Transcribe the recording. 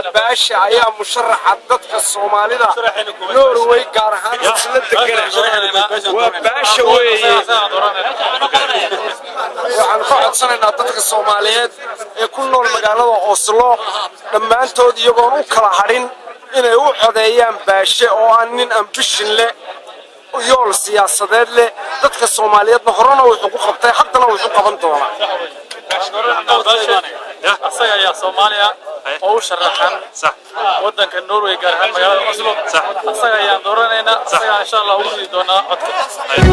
باشا يا مشرح عدد في الصومالي ده نور وي كارهان وباشا وي وعن قاعد صنع عدد في الصومالي يكون نور مقالب أصلو لما أنتو ديقون كلا حرين إن يوحد أيام باشا أو أنين أمبشن لي ويول سياسة ذات لي دتك الصومالية نهرنا ويحقو خبطي حتى لو يحقو خبطي يا صومالية النور ويقارحان مجال المسلو صح أصلا يعني دورنا هنا صح. إن شاء الله أوزي دونا. أتكلم